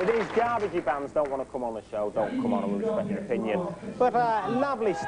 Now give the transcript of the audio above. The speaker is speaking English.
These garbagey bands don't want to come on the show, don't come on, will respect your opinion. But uh, lovely stuff.